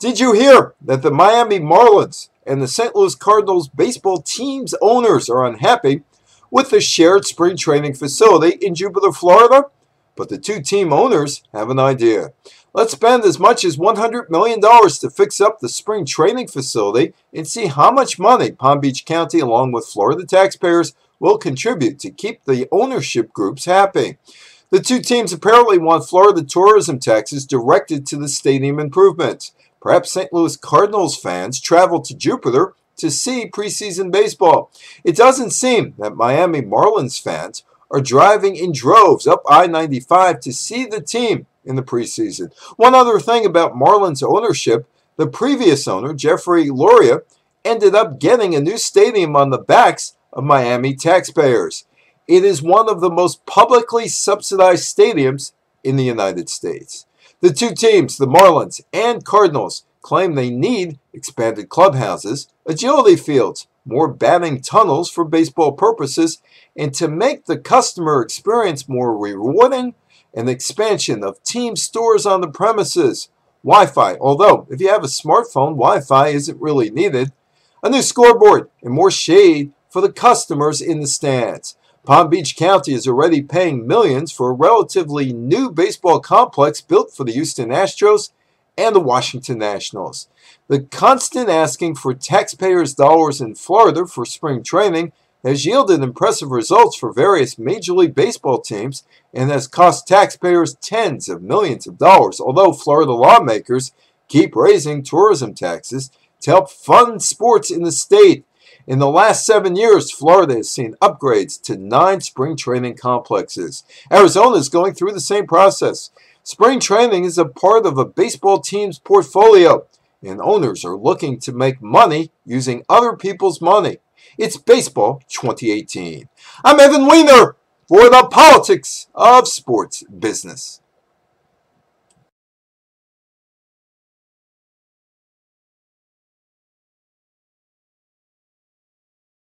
Did you hear that the Miami Marlins and the St. Louis Cardinals baseball team's owners are unhappy with the shared spring training facility in Jupiter, Florida? But the two team owners have an idea. Let's spend as much as $100 million to fix up the spring training facility and see how much money Palm Beach County, along with Florida taxpayers, will contribute to keep the ownership groups happy. The two teams apparently want Florida tourism taxes directed to the stadium improvements. Perhaps St. Louis Cardinals fans travel to Jupiter to see preseason baseball. It doesn't seem that Miami Marlins fans are driving in droves up I 95 to see the team in the preseason. One other thing about Marlins ownership the previous owner, Jeffrey Loria, ended up getting a new stadium on the backs of Miami taxpayers. It is one of the most publicly subsidized stadiums in the United States. The two teams, the Marlins and Cardinals, claim they need expanded clubhouses, agility fields, more batting tunnels for baseball purposes, and to make the customer experience more rewarding, an expansion of team stores on the premises, Wi Fi, although if you have a smartphone, Wi Fi isn't really needed, a new scoreboard, and more shade for the customers in the stands. Palm Beach County is already paying millions for a relatively new baseball complex built for the Houston Astros and the Washington Nationals. The constant asking for taxpayers' dollars in Florida for spring training has yielded impressive results for various Major League Baseball teams and has cost taxpayers tens of millions of dollars, although Florida lawmakers keep raising tourism taxes to help fund sports in the state. In the last seven years, Florida has seen upgrades to nine spring training complexes. Arizona is going through the same process. Spring training is a part of a baseball team's portfolio, and owners are looking to make money using other people's money. It's Baseball 2018. I'm Evan Weiner for the Politics of Sports Business.